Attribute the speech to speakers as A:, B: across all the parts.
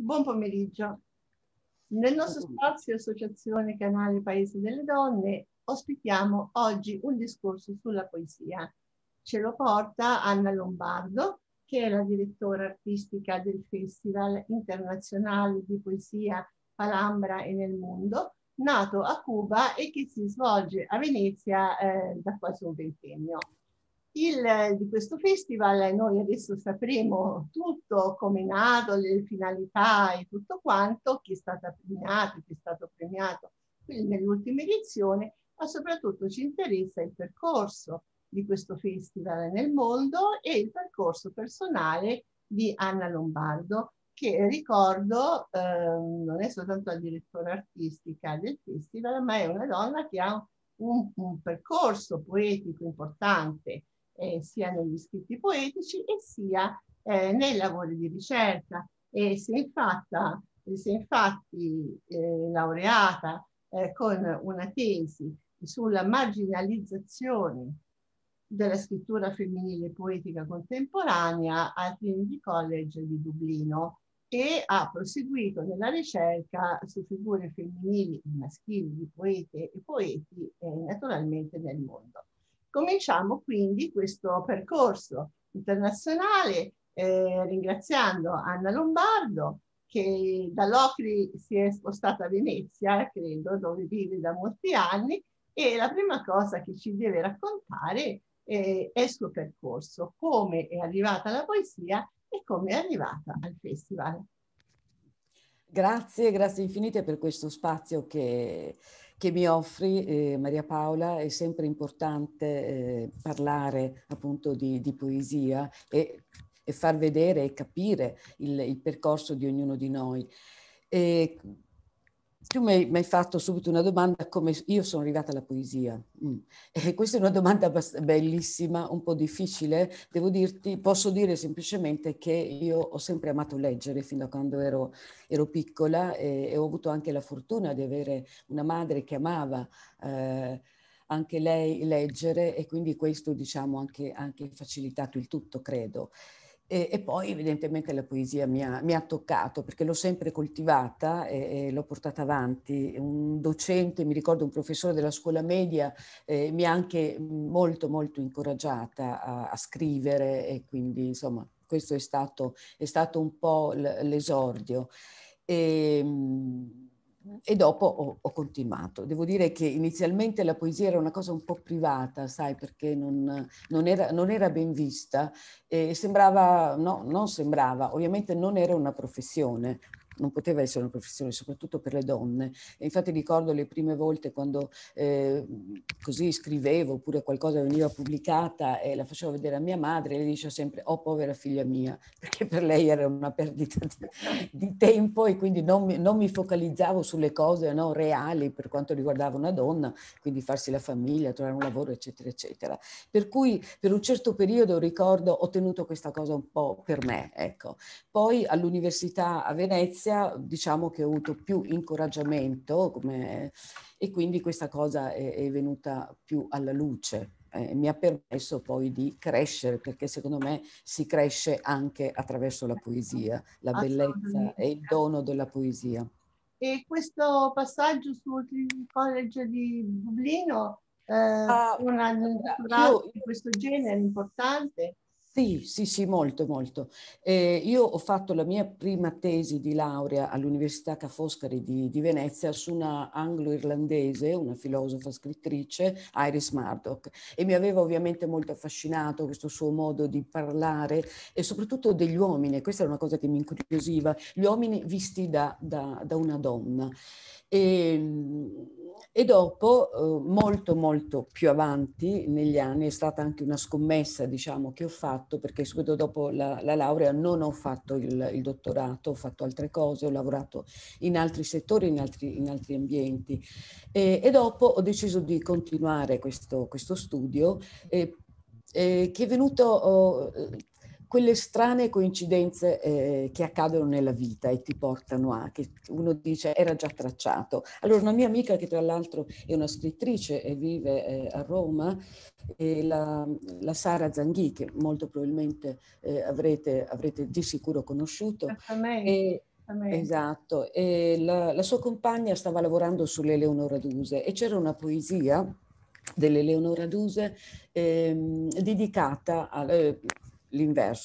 A: Buon pomeriggio. Nel nostro spazio Associazione Canale Paese delle Donne ospitiamo oggi un discorso sulla poesia. Ce lo porta Anna Lombardo, che è la direttora artistica del Festival internazionale di poesia Palambra e nel mondo, nato a Cuba e che si svolge a Venezia eh, da quasi un ventennio. Il, di questo festival noi adesso sapremo tutto, come è nato, le finalità e tutto quanto, chi è stato premiato, chi è stato premiato nell'ultima edizione, ma soprattutto ci interessa il percorso di questo festival nel mondo e il percorso personale di Anna Lombardo, che ricordo eh, non è soltanto la direttora artistica del festival, ma è una donna che ha un, un percorso poetico importante eh, sia negli scritti poetici e sia eh, nei lavori di ricerca. E si è, infatta, si è infatti eh, laureata eh, con una tesi sulla marginalizzazione della scrittura femminile poetica contemporanea al Trinity College di Dublino e ha proseguito nella ricerca su figure femminili e maschili di poete e poeti eh, naturalmente nel mondo. Cominciamo quindi questo percorso internazionale eh, ringraziando Anna Lombardo che dall'Ocri si è spostata a Venezia, credo, dove vive da molti anni e la prima cosa che ci deve raccontare eh, è il suo percorso, come è arrivata alla poesia e come è arrivata al festival.
B: Grazie, grazie infinite per questo spazio che, che mi offri, eh, Maria Paola. È sempre importante eh, parlare appunto di, di poesia e, e, far vedere e capire il, il percorso di ognuno di noi. E tu mi hai fatto subito una domanda come io sono arrivata alla poesia. Mm. E questa è una domanda bellissima, un po' difficile. Devo dirti, posso dire semplicemente che io ho sempre amato leggere fin da quando ero, ero piccola e, e, ho avuto anche la fortuna di avere una madre che amava eh, anche lei leggere e quindi questo diciamo anche, anche facilitato il tutto, credo. E, e, poi evidentemente la poesia mi ha, mi ha toccato perché l'ho sempre coltivata e, e, l'ho portata avanti. Un docente, mi ricordo un professore della scuola media, eh, mi ha anche molto molto incoraggiata a, a scrivere e quindi insomma questo è stato, è stato un po' l'esordio. E, ehm, e dopo ho, ho, continuato. Devo dire che inizialmente la poesia era una cosa un po' privata, sai, perché non, non, era, non era, ben vista e sembrava, no, non sembrava, ovviamente non era una professione, non poteva essere una professione, soprattutto per le donne. E infatti ricordo le prime volte quando eh, così scrivevo oppure qualcosa veniva pubblicata e la facevo vedere a mia madre e lei diceva sempre, oh povera figlia mia, perché per lei era una perdita di, di tempo e quindi non mi, non mi, focalizzavo sulle cose no, reali per quanto riguardava una donna, quindi farsi la famiglia, trovare un lavoro, eccetera, eccetera. Per cui per un certo periodo ricordo ho tenuto questa cosa un po' per me, ecco. Poi all'università a Venezia Venezia diciamo che ho avuto più incoraggiamento come, e quindi questa cosa è, è venuta più alla luce. Eh, mi ha permesso poi di crescere perché secondo me si cresce anche attraverso la poesia, la bellezza e il dono della poesia.
A: E questo passaggio sul College di Dublino, eh, ah, una io, di questo genere importante?
B: Sì, sì, sì, molto, molto. Eh, io ho fatto la mia prima tesi di laurea all'Università Ca' Foscari di, di Venezia su una anglo-irlandese, una filosofa scrittrice, Iris Murdoch, e mi aveva ovviamente molto affascinato questo suo modo di parlare e soprattutto degli uomini, questa è una cosa che mi incuriosiva, gli uomini visti da, da, da una donna. E, ehm, e dopo, eh, molto molto più avanti negli anni, è stata anche una scommessa diciamo, che ho fatto, perché subito dopo la, la laurea non ho fatto il, il, dottorato, ho fatto altre cose, ho lavorato in altri settori, in altri, in altri ambienti. E, e, dopo ho deciso di continuare questo, questo studio, eh, eh, che è venuto... Oh, quelle strane coincidenze eh, che accadono nella vita e ti portano a, che uno dice era già tracciato. Allora una mia amica che tra l'altro è una scrittrice e vive eh, a Roma, la, la, Sara Zanghi, che molto probabilmente eh, avrete, avrete, di sicuro conosciuto, e, Esatto, e la, la, sua compagna stava lavorando sulle Leonora Duse e c'era una poesia delle Leonora Duse ehm, dedicata all'inverso, eh,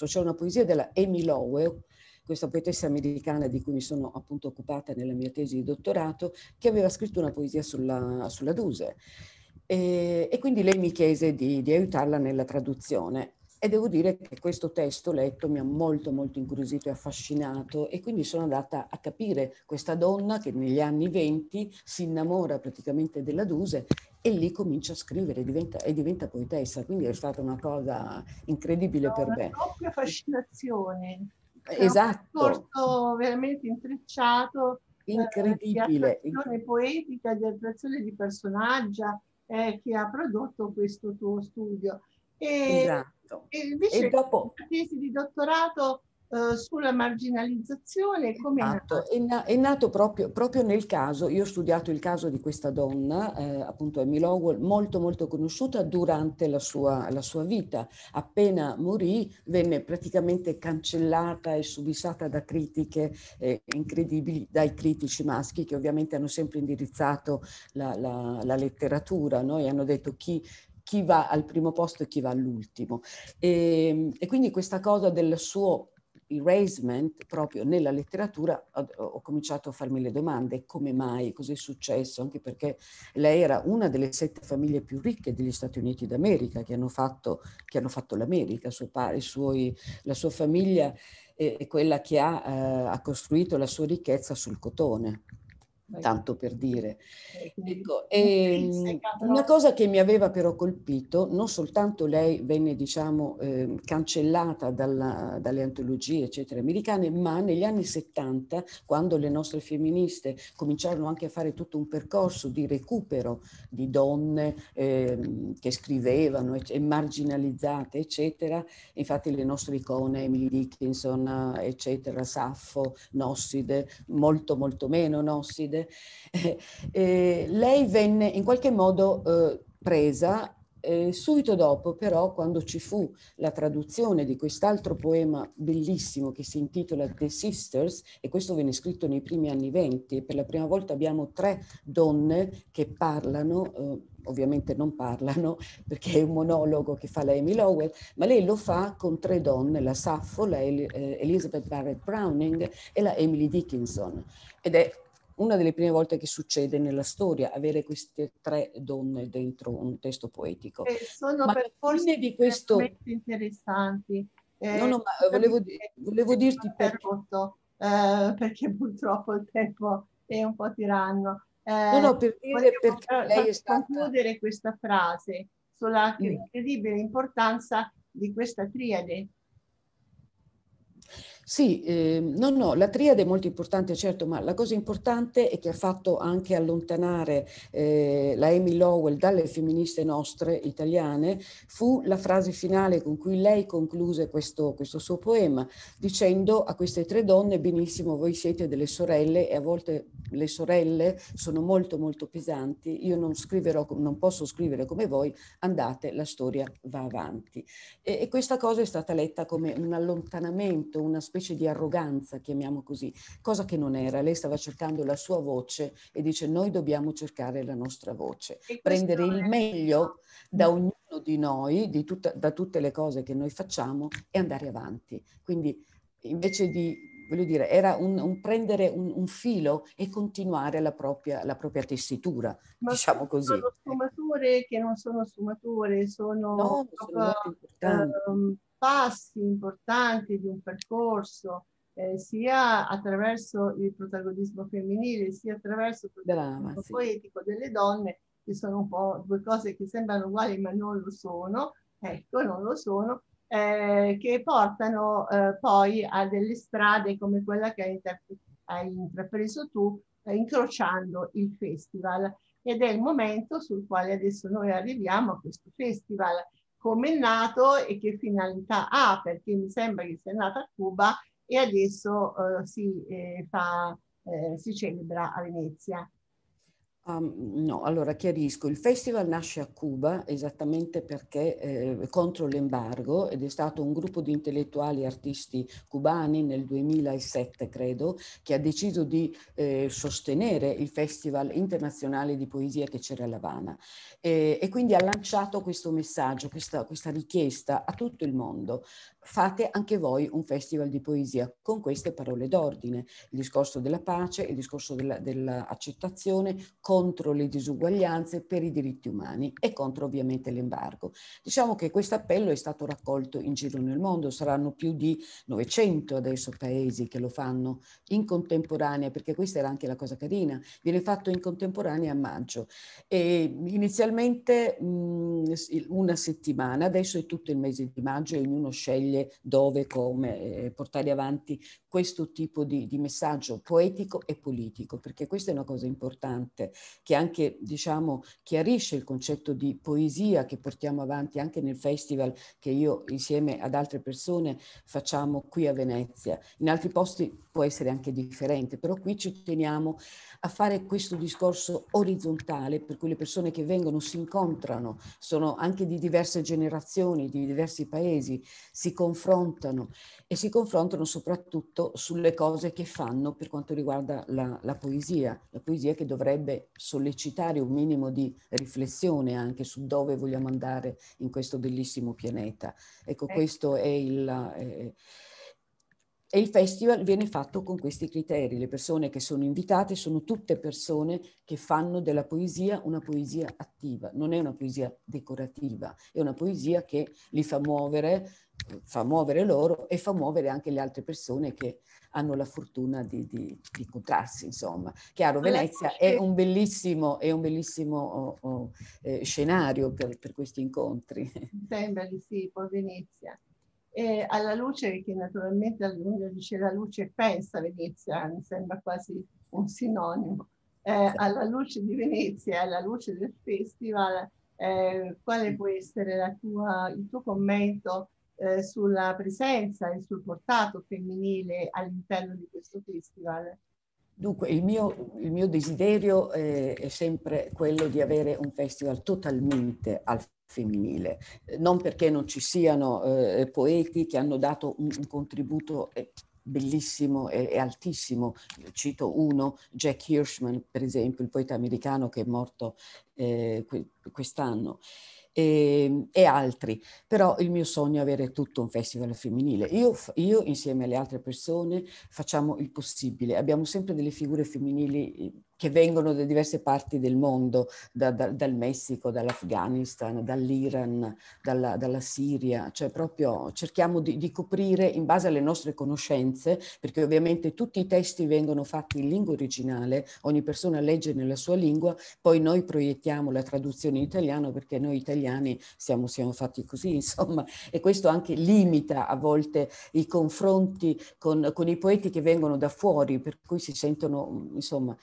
B: c'è una poesia della Amy Lowell questa poetessa americana di cui mi sono appunto occupata nella mia tesi di dottorato, che aveva scritto una poesia sulla, sulla Duse. E, e, quindi lei mi chiese di, di aiutarla nella traduzione. E devo dire che questo testo letto mi ha molto molto incuriosito e affascinato e quindi sono andata a capire questa donna che negli anni venti si innamora praticamente della Duse e lì comincia a scrivere diventa, e diventa poetessa, quindi è stata una cosa incredibile no, per me.
A: Una doppia fascinazione.
B: Esatto. Un
A: corso veramente intrecciato.
B: Eh, incredibile.
A: Di attrazione poetica, di attrazione di personaggia eh, che ha prodotto questo tuo studio.
B: E, esatto.
A: E invece
B: e dopo...
A: la tesi di dottorato eh, sulla marginalizzazione, come
B: esatto. è nato? È, nato proprio, proprio, nel caso, io ho studiato il caso di questa donna, eh, appunto Amy Lowell, molto molto conosciuta durante la sua, la sua vita. Appena morì venne praticamente cancellata e subissata da critiche eh, incredibili dai critici maschi che ovviamente hanno sempre indirizzato la, la, la letteratura no? e hanno detto chi chi va al primo posto e chi va all'ultimo. E, e, quindi questa cosa del suo erasement proprio nella letteratura ho, ho, cominciato a farmi le domande come mai, cos'è successo, anche perché lei era una delle sette famiglie più ricche degli Stati Uniti d'America che hanno fatto, che hanno fatto l'America, suo padre, suoi, la sua famiglia è, quella che ha, eh, ha costruito la sua ricchezza sul cotone tanto per dire. Ecco, ehm, una cosa che mi aveva però colpito, non soltanto lei venne diciamo eh, cancellata dalla, dalle antologie eccetera americane, ma negli anni 70, quando le nostre femministe cominciarono anche a fare tutto un percorso di recupero di donne eh, che scrivevano e, marginalizzate eccetera, infatti le nostre icone, Emily Dickinson eccetera, Saffo, Nosside, molto molto meno Nosside, eh, lei venne in qualche modo eh, presa eh, subito dopo, però, quando ci fu la traduzione di quest'altro poema bellissimo che si intitola The Sisters, e questo venne scritto nei primi anni venti, per la prima volta abbiamo tre donne che parlano, eh, ovviamente non parlano perché è un monologo che fa la Amy Lowell, ma lei lo fa con tre donne, la Sappho, la eh, Elizabeth Barrett Browning e la Emily Dickinson. Ed è una delle prime volte che succede nella storia avere queste tre donne dentro un testo poetico.
A: E sono ma percorsi di questo... interessanti.
B: Eh, no, no, ma volevo, volevo dirti
A: per... eh, perché purtroppo il tempo è un po' tiranno. Eh, no, no, per dire perché lei è stata... concludere questa frase sulla mm. incredibile importanza di questa triade
B: sì, eh, no, no, la triade è molto importante, certo, ma la cosa importante è che ha fatto anche allontanare eh, la Amy Lowell dalle femministe nostre italiane fu la frase finale con cui lei concluse questo, questo suo poema, dicendo a queste tre donne, benissimo, voi siete delle sorelle e a volte le sorelle sono molto molto pesanti, io non scriverò, non posso scrivere come voi, andate, la storia va avanti. E, e questa cosa è stata letta come un allontanamento, una specie di arroganza, chiamiamo così, cosa che non era. Lei stava cercando la sua voce e dice noi dobbiamo cercare la nostra voce, prendere il meglio da ognuno di noi, di tutta, da tutte le cose che noi facciamo e andare avanti. Quindi invece di, voglio dire, era un, un prendere un, un, filo e continuare la propria, la propria tessitura, Ma diciamo così.
A: Sono sfumature che non sono sfumature, sono, no, sono uh, passi importanti di un percorso, eh, sia attraverso il protagonismo femminile, sia attraverso il protagonismo Brava, poetico sì. delle donne, che sono un po' due cose che sembrano uguali ma non lo sono, ecco, non lo sono, eh, che portano eh, poi a delle strade come quella che hai, hai intrapreso tu, eh, incrociando il festival. Ed è il momento sul quale adesso noi arriviamo a questo festival come è nato e che finalità ha, perché mi sembra che sia nato a Cuba e adesso eh, si, eh, fa, eh, si celebra a Venezia.
B: Um, no, allora chiarisco, il festival nasce a Cuba esattamente perché eh, contro l'embargo ed è stato un gruppo di intellettuali e artisti cubani nel 2007 credo che ha deciso di eh, sostenere il festival internazionale di poesia che c'era a La Habana e, e quindi ha lanciato questo messaggio, questa, questa richiesta a tutto il mondo fate anche voi un festival di poesia con queste parole d'ordine, il discorso della pace, il discorso della, dell'accettazione contro le disuguaglianze per i diritti umani e contro ovviamente l'embargo. Diciamo che questo appello è stato raccolto in giro nel mondo, saranno più di 900 adesso paesi che lo fanno in contemporanea, perché questa era anche la cosa carina, viene fatto in contemporanea a maggio. E inizialmente mh, una settimana, adesso è tutto il mese di maggio e ognuno sceglie sceglie dove, come eh, portare avanti questo tipo di, di, messaggio poetico e politico, perché questa è una cosa importante che anche, diciamo, chiarisce il concetto di poesia che portiamo avanti anche nel festival che io insieme ad altre persone facciamo qui a Venezia. In altri posti può essere anche differente, però qui ci teniamo a fare questo discorso orizzontale per cui le persone che vengono si incontrano, sono anche di diverse generazioni, di diversi paesi, si confrontano e si confrontano soprattutto sulle cose che fanno per quanto riguarda la, la, poesia, la poesia che dovrebbe sollecitare un minimo di riflessione anche su dove vogliamo andare in questo bellissimo pianeta. Ecco, eh. questo è il... Eh, e il festival viene fatto con questi criteri. Le persone che sono invitate sono tutte persone che fanno della poesia una poesia attiva, non è una poesia decorativa, è una poesia che li fa muovere, fa muovere loro e fa muovere anche le altre persone che hanno la fortuna di, di, di incontrarsi, insomma. Chiaro, Venezia è un bellissimo, è un bellissimo oh, oh, eh, scenario per, per, questi incontri.
A: Sembra di sì, poi Venezia. E alla luce, che naturalmente uno dice la luce pensa Venezia, mi sembra quasi un sinonimo. Eh, alla luce di Venezia, alla luce del festival, eh, quale può essere tua, il tuo commento eh, sulla presenza e sul portato femminile all'interno di questo festival?
B: Dunque, il mio, il mio desiderio eh, è sempre quello di avere un festival totalmente al femminile, non perché non ci siano eh, poeti che hanno dato un, un contributo eh, bellissimo e, e, altissimo. Cito uno, Jack Hirschman, per esempio, il poeta americano che è morto eh, quest'anno e, ehm, e, altri, però il mio sogno è avere tutto un festival femminile. Io, io, insieme alle altre persone facciamo il possibile, abbiamo sempre delle figure femminili che vengono da diverse parti del mondo, da, da, dal Messico, dall'Afghanistan, dall'Iran, dalla, dalla, Siria, cioè proprio cerchiamo di, di, coprire in base alle nostre conoscenze, perché ovviamente tutti i testi vengono fatti in lingua originale, ogni persona legge nella sua lingua, poi noi proiettiamo la traduzione in italiano perché noi italiani siamo, siamo fatti così, insomma, e questo anche limita a volte i confronti con, con i poeti che vengono da fuori, per cui si sentono, insomma,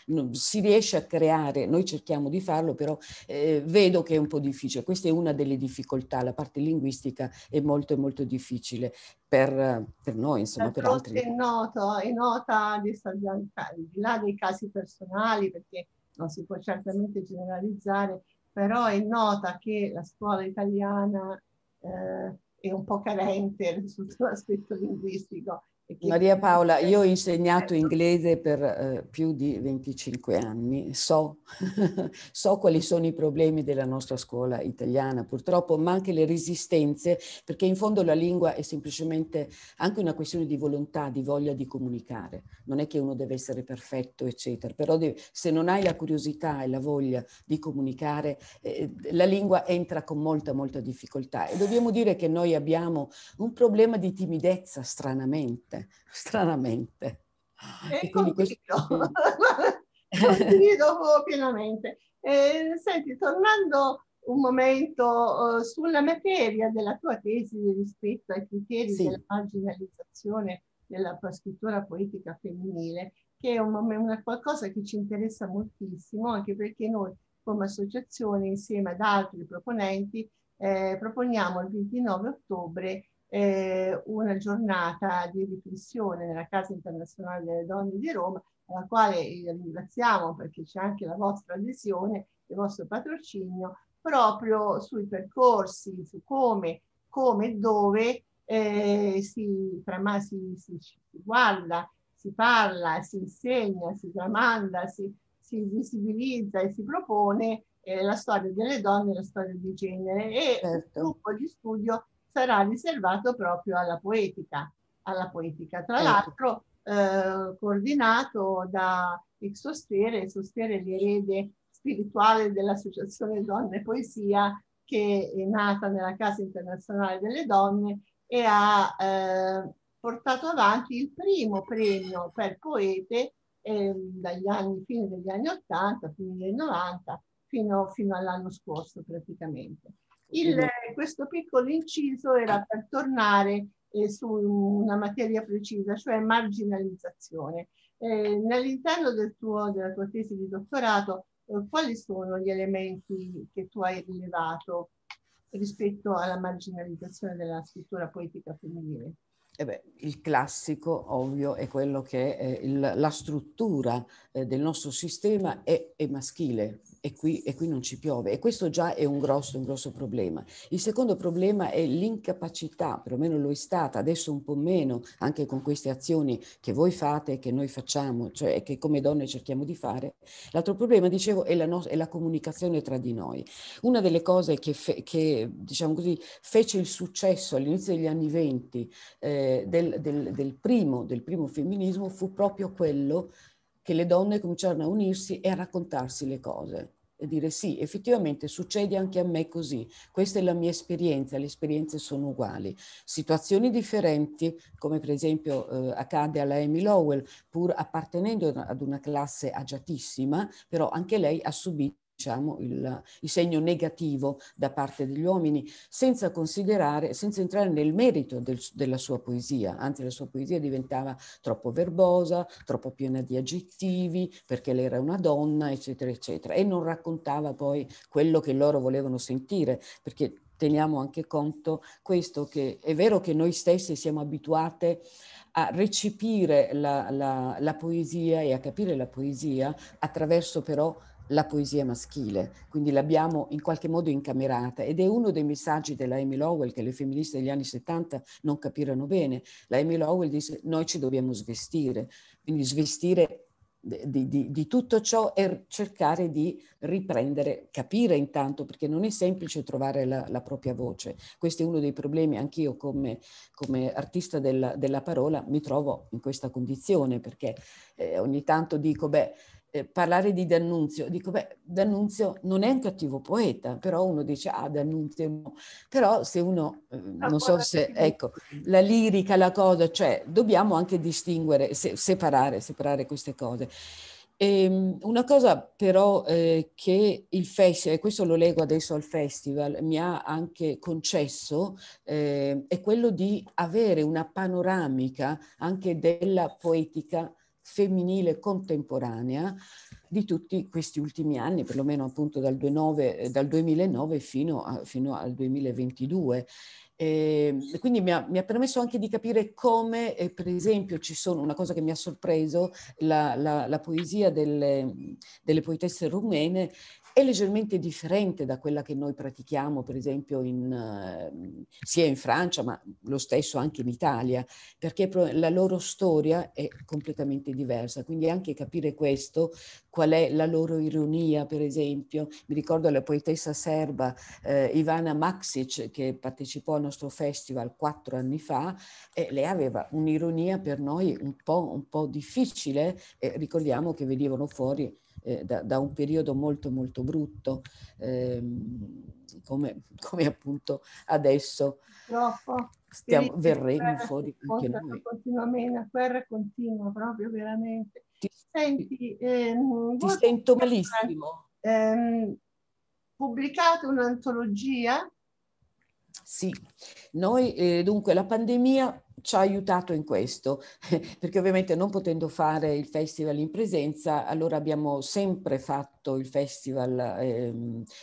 B: si riesce a creare, noi cerchiamo di farlo, però eh, vedo che è un po' difficile. Questa è una delle difficoltà, la parte linguistica è molto molto difficile per, per noi, insomma, per altri.
A: È, noto, è nota di, di là dei casi personali, perché non si può certamente generalizzare, però è nota che la scuola italiana eh, è un po' carente sotto l'aspetto linguistico
B: Maria Paola, io ho insegnato inglese per eh, più di 25 anni, so, so quali sono i problemi della nostra scuola italiana purtroppo, ma anche le resistenze, perché in fondo la lingua è semplicemente anche una questione di volontà, di voglia di comunicare. Non è che uno deve essere perfetto, eccetera, però deve, se non hai la curiosità e la voglia di comunicare, eh, la lingua entra con molta, molta difficoltà. E dobbiamo dire che noi abbiamo un problema di timidezza, stranamente stranamente.
A: E, e quindi questo... condivido pienamente. Eh, senti, tornando un momento uh, sulla materia della tua tesi rispetto ai criteri sì. della marginalizzazione della scrittura poetica femminile, che è un, una qualcosa che ci interessa moltissimo, anche perché noi come associazione, insieme ad altri proponenti, eh, proponiamo il 29 ottobre eh, una giornata di riflessione nella Casa Internazionale delle Donne di Roma, alla quale ringraziamo perché c'è anche la vostra adesione, il vostro patrocinio, proprio sui percorsi, su come, come e dove eh, si, trama, si, si, si, guarda, si parla, si insegna, si tramanda, si, si visibilizza e si propone eh, la storia delle donne e la storia di genere e certo. il gruppo di studio sarà riservato proprio alla poetica, alla poetica. Tra certo. l'altro eh, coordinato da Exostere, Exostere l'erede spirituale dell'Associazione Donne Poesia che è nata nella Casa Internazionale delle Donne e ha eh, portato avanti il primo premio per poete eh, dagli anni, fine degli anni 80, fine degli 90, fino, fino all'anno scorso praticamente. Il, questo piccolo inciso era per tornare eh, su una materia precisa, cioè marginalizzazione. Eh, nell'interno del della tua tesi di dottorato, eh, quali sono gli elementi che tu hai rilevato rispetto alla marginalizzazione della scrittura poetica femminile?
B: Eh beh, il classico, ovvio, è quello che è il, la struttura eh, del nostro sistema è, è maschile, e qui, e qui, non ci piove. E questo già è un grosso, un grosso problema. Il secondo problema è l'incapacità, perlomeno lo è stata, adesso un po' meno, anche con queste azioni che voi fate e che noi facciamo, cioè che come donne cerchiamo di fare. L'altro problema, dicevo, è la, no- è la comunicazione tra di noi. Una delle cose che, fe- che diciamo così, fece il successo all'inizio degli anni venti eh, del, del, del, primo, del primo femminismo fu proprio quello che le donne cominciarono a unirsi e a raccontarsi le cose e dire sì, effettivamente succede anche a me così, questa è la mia esperienza, le esperienze sono uguali. Situazioni differenti, come per esempio eh, accade alla Amy Lowell, pur appartenendo ad una classe agiatissima, però anche lei ha subito diciamo, il, il, segno negativo da parte degli uomini, senza considerare, senza entrare nel merito del, della sua poesia, anzi la sua poesia diventava troppo verbosa, troppo piena di aggettivi, perché lei era una donna, eccetera, eccetera, e non raccontava poi quello che loro volevano sentire, perché teniamo anche conto questo che è vero che noi stessi siamo abituate a recepire la, la, la poesia e a capire la poesia attraverso però la poesia maschile, quindi l'abbiamo in qualche modo incamerata ed è uno dei messaggi della Amy Lowell che le femministe degli anni 70 non capirono bene. La Amy Lowell disse noi ci dobbiamo svestire, quindi svestire di, di, di, tutto ciò e cercare di riprendere, capire intanto, perché non è semplice trovare la, la propria voce. Questo è uno dei problemi, anch'io come, come artista della, della, parola mi trovo in questa condizione, perché eh, ogni tanto dico, beh, eh, parlare di D'Annunzio, dico, beh, D'Annunzio non è un cattivo poeta, però uno dice, ah, D'Annunzio no. Però se uno, eh, non so se, ecco, la lirica, la cosa, cioè, dobbiamo anche distinguere, se, separare, separare queste cose. E, ehm, una cosa però eh, che il festival, e questo lo leggo adesso al festival, mi ha anche concesso, eh, è quello di avere una panoramica anche della poetica femminile contemporanea di tutti questi ultimi anni, perlomeno appunto dal, 29, dal 2009 fino, a, fino, al 2022. E quindi mi ha, mi ha, permesso anche di capire come, eh, per esempio, ci sono una cosa che mi ha sorpreso, la, la, la poesia delle, delle poetesse rumene è leggermente differente da quella che noi pratichiamo, per esempio, in, uh, sia in Francia, ma lo stesso anche in Italia, perché la loro storia è completamente diversa. Quindi anche capire questo, qual è la loro ironia, per esempio. Mi ricordo la poetessa serba eh, Ivana Maksic, che partecipò al nostro festival quattro anni fa, e lei aveva un'ironia per noi un po', un po difficile, e ricordiamo che venivano fuori eh, da, da, un periodo molto molto brutto, ehm, come, come, appunto adesso
A: Troppo.
B: Stiamo, verremo fuori
A: anche noi. Continuamente, la guerra continua proprio veramente. Ti, Senti,
B: ehm, ti sento malissimo.
A: Ehm, pubblicate un'antologia?
B: Sì, noi eh, dunque la pandemia ci ha aiutato in questo, perché ovviamente non potendo fare il festival in presenza, allora abbiamo sempre fatto il festival eh,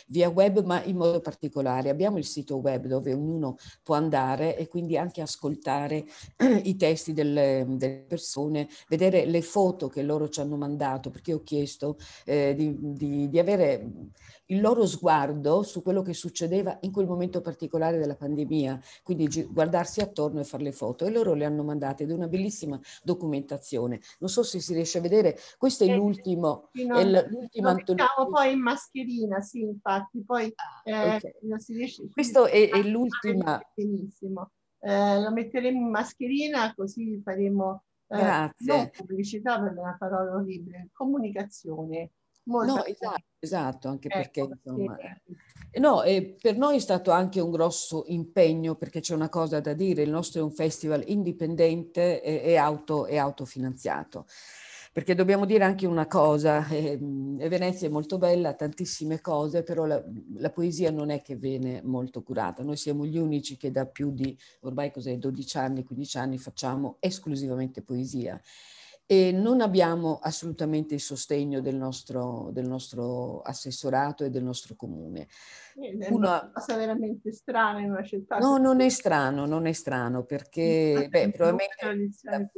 B: via web, ma in modo particolare. Abbiamo il sito web dove ognuno può andare e quindi anche ascoltare i testi delle, delle persone, vedere le foto che loro ci hanno mandato, perché ho chiesto eh, di, di, di avere il loro sguardo su quello che succedeva in quel momento particolare della pandemia, quindi guardarsi attorno e fare le foto e loro le hanno mandate ed è una bellissima documentazione. Non so se si riesce a vedere, questo è l'ultimo.
A: Sì, no, l'ultima lo poi in mascherina, sì, infatti, poi ah, eh, okay. non si riesce.
B: Questo è, è l'ultima.
A: Benissimo. Eh, lo metteremo in mascherina così faremo
B: eh, Grazie.
A: pubblicità per una parola orribile, comunicazione
B: no, esatto, esatto, anche ecco, perché insomma... Sì. No, e per noi è stato anche un grosso impegno perché c'è una cosa da dire, il nostro è un festival indipendente e, e, auto, e autofinanziato. Perché dobbiamo dire anche una cosa, eh, Venezia è molto bella, tantissime cose, però la, la, poesia non è che viene molto curata. Noi siamo gli unici che da più di, ormai cos'è, 12 anni, 15 anni facciamo esclusivamente poesia e non abbiamo assolutamente il sostegno del nostro, del nostro assessorato e del nostro comune.
A: È una cosa veramente strana in una città.
B: No, non è strano, non è strano perché beh, probabilmente...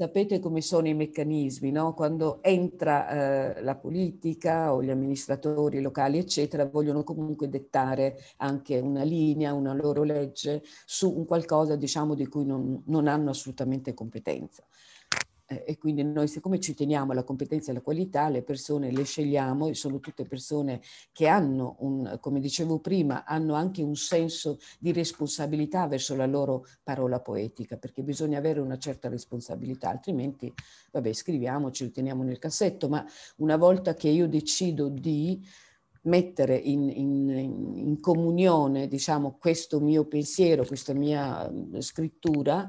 B: Sapete come sono i meccanismi, no? Quando entra eh, la politica o gli amministratori locali, eccetera, vogliono comunque dettare anche una linea, una loro legge su un qualcosa, diciamo, di cui non, non hanno assolutamente competenza. Eh, e quindi noi siccome ci teniamo alla competenza e alla qualità, le persone le scegliamo sono tutte persone che hanno, un, come dicevo prima, hanno anche un senso di responsabilità verso la loro parola poetica, perché bisogna avere una certa responsabilità, altrimenti, vabbè, scriviamoci, lo teniamo nel cassetto, ma una volta che io decido di mettere in, in, in comunione, diciamo, questo mio pensiero, questa mia scrittura,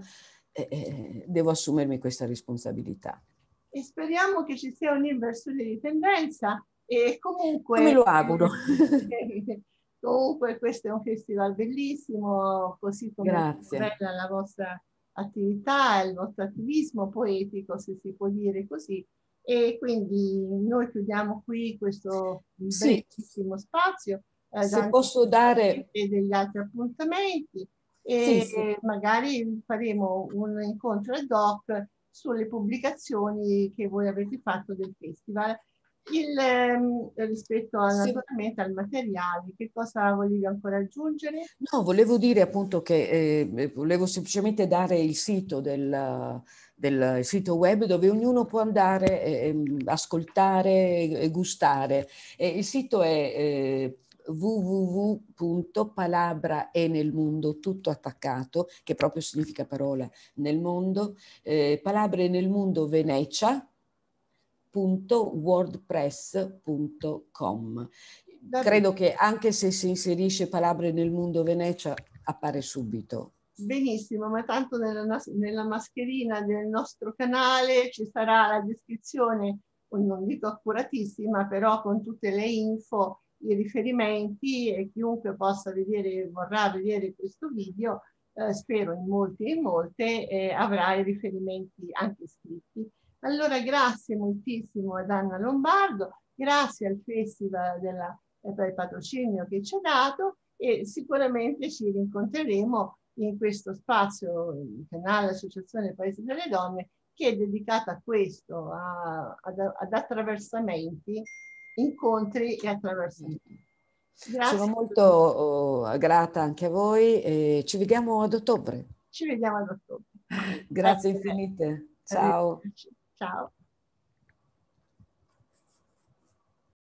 B: eh, devo assumermi questa responsabilità.
A: E speriamo che ci sia un'inversione di tendenza e comunque...
B: Me lo auguro.
A: comunque questo è un festival bellissimo, così come
B: Grazie.
A: bella la vostra attività, il vostro attivismo poetico, se si può dire così. E quindi noi chiudiamo qui questo sì. bellissimo spazio.
B: Eh, se posso dare...
A: E degli altri appuntamenti e sì, sì. magari faremo un incontro ad hoc sulle pubblicazioni che voi avete fatto del festival. Il, ehm, rispetto a, sì. naturalmente al materiale, che cosa volevi ancora aggiungere?
B: No, volevo dire appunto che eh, volevo semplicemente dare il sito del, del sito web dove ognuno può andare, eh, ascoltare e gustare. E il sito è www.palabra è nel mondo, tutto attaccato, che proprio significa parola nel mondo, eh, palabra è nel mondo venecia.wordpress.com. Credo che anche se si inserisce palabra nel mondo Venecia appare subito.
A: Benissimo, ma tanto nella, nella mascherina del nostro canale ci sarà la descrizione, non dico accuratissima, però con tutte le info i riferimenti e chiunque possa vedere, vorrà vedere questo video, eh, spero in molti e in molte, eh, avrà i riferimenti anche scritti. Allora grazie moltissimo ad Anna Lombardo, grazie al Festival della, eh, per il patrocinio che ci ha dato e sicuramente ci rincontreremo in questo spazio, il canale Associazione Paese delle Donne, che è dedicato a questo, a, ad, ad attraversamenti incontri e attraversamenti.
B: Grazie. Sono molto oh, grata anche a voi e ci vediamo ad ottobre.
A: Ci vediamo ad ottobre.
B: Grazie infinite. Ciao.
A: Ciao.